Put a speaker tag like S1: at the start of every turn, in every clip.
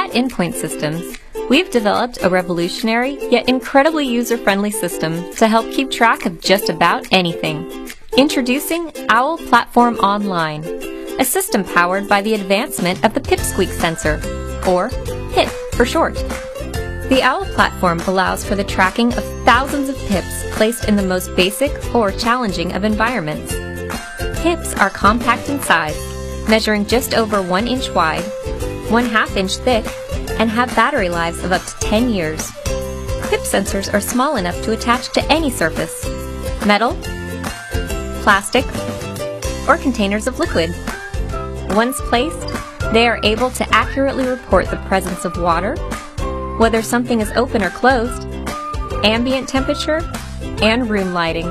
S1: At InPoint Systems, we've developed a revolutionary yet incredibly user-friendly system to help keep track of just about anything. Introducing OWL Platform Online, a system powered by the advancement of the Pipsqueak sensor, or PIP for short. The OWL platform allows for the tracking of thousands of pips placed in the most basic or challenging of environments. Pips are compact in size, measuring just over 1 inch wide, 1 half inch thick, and have battery lives of up to 10 years. Pip sensors are small enough to attach to any surface metal, plastic, or containers of liquid. Once placed, they are able to accurately report the presence of water, whether something is open or closed, ambient temperature, and room lighting.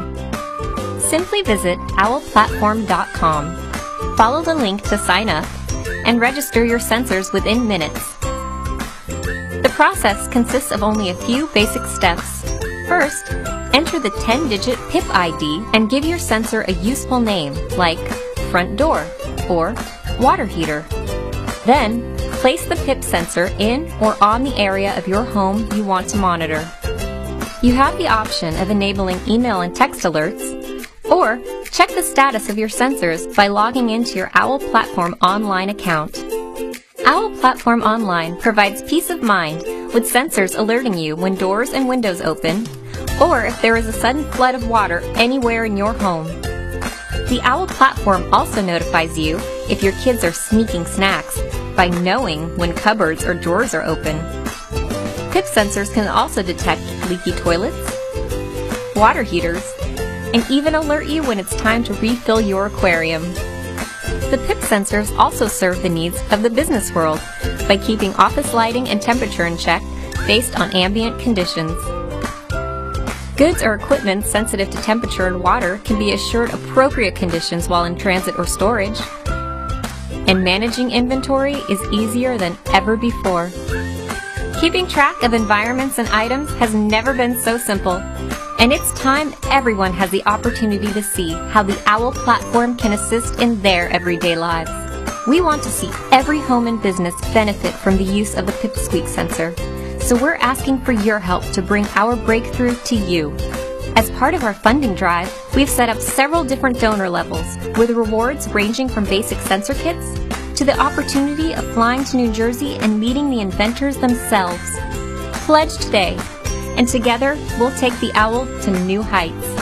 S1: Simply visit owlplatform.com, follow the link to sign up, and register your sensors within minutes. The process consists of only a few basic steps. First, enter the 10-digit PIP ID and give your sensor a useful name like front door or water heater. Then, place the PIP sensor in or on the area of your home you want to monitor. You have the option of enabling email and text alerts, or check the status of your sensors by logging into your OWL Platform Online account. OWL Platform Online provides peace of mind with sensors alerting you when doors and windows open, or if there is a sudden flood of water anywhere in your home. The OWL platform also notifies you if your kids are sneaking snacks by knowing when cupboards or drawers are open. PIP sensors can also detect leaky toilets, water heaters, and even alert you when it's time to refill your aquarium. The PIP sensors also serve the needs of the business world by keeping office lighting and temperature in check based on ambient conditions. Goods or equipment sensitive to temperature and water can be assured appropriate conditions while in transit or storage. And managing inventory is easier than ever before. Keeping track of environments and items has never been so simple. And it's time everyone has the opportunity to see how the OWL platform can assist in their everyday lives. We want to see every home and business benefit from the use of the Pipsqueak sensor so we're asking for your help to bring our breakthrough to you. As part of our funding drive, we've set up several different donor levels, with rewards ranging from basic sensor kits to the opportunity of flying to New Jersey and meeting the inventors themselves. Pledge today, and together we'll take the OWL to new heights.